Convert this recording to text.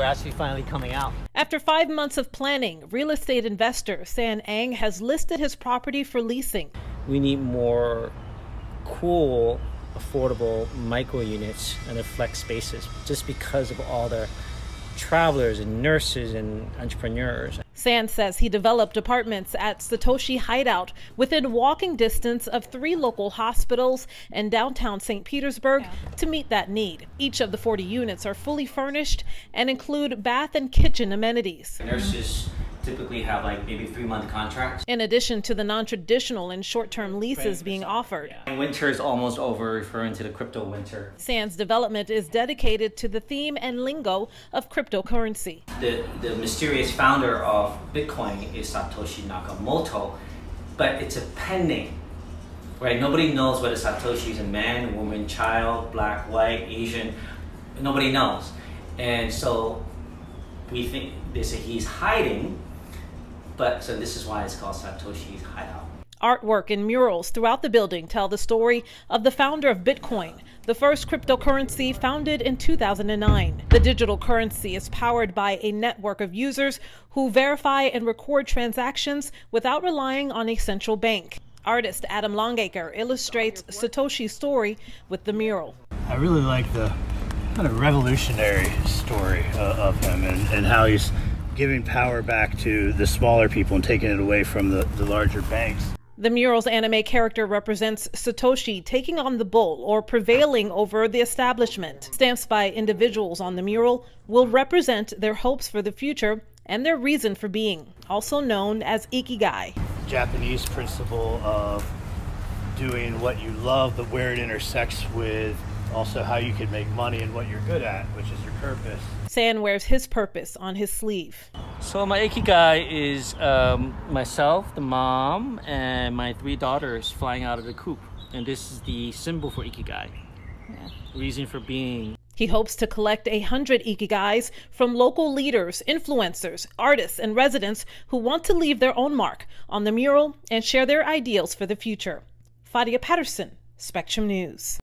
We're actually finally coming out. After five months of planning, real estate investor San Eng has listed his property for leasing. We need more cool, affordable micro units and the flex spaces just because of all the travelers and nurses and entrepreneurs. San says he developed apartments at Satoshi Hideout within walking distance of three local hospitals in downtown St. Petersburg yeah. to meet that need. Each of the 40 units are fully furnished and include bath and kitchen amenities. Nurses typically have like maybe three month contracts. In addition to the non traditional and short term leases being offered. Yeah. Winter is almost over, referring to the crypto winter. San's development is dedicated to the theme and lingo of cryptocurrency. The, the mysterious founder of Bitcoin is Satoshi Nakamoto, but it's a pen name. Right? Nobody knows whether Satoshi is a man, woman, child, black, white, Asian. Nobody knows. And so we think they say he's hiding but so this is why it's called Satoshi's Hideout. Artwork and murals throughout the building tell the story of the founder of Bitcoin, the first cryptocurrency founded in 2009. The digital currency is powered by a network of users who verify and record transactions without relying on a central bank. Artist Adam Longacre illustrates Satoshi's story with the mural. I really like the kind of revolutionary story uh, of him and, and how he's giving power back to the smaller people and taking it away from the, the larger banks. The mural's anime character represents Satoshi taking on the bull or prevailing over the establishment. Stamps by individuals on the mural will represent their hopes for the future and their reason for being, also known as ikigai. Japanese principle of doing what you love, but where it intersects with also how you can make money and what you're good at, which is your purpose. San wears his purpose on his sleeve. So my ikigai is um, myself, the mom, and my three daughters flying out of the coop. And this is the symbol for ikigai, yeah. reason for being. He hopes to collect a hundred ikigais from local leaders, influencers, artists, and residents who want to leave their own mark on the mural and share their ideals for the future. Fadia Patterson, Spectrum News.